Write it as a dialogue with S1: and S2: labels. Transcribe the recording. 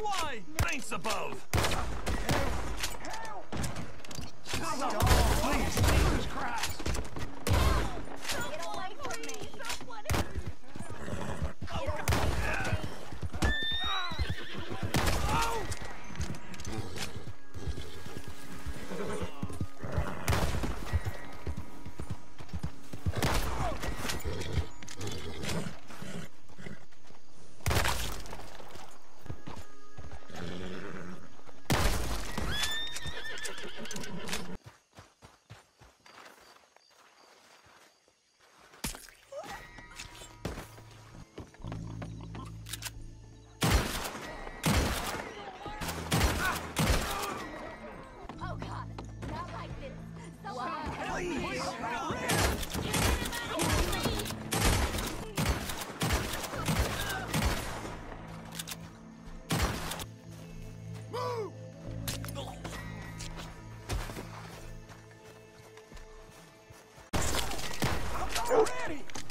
S1: Why? Thanks above. Already!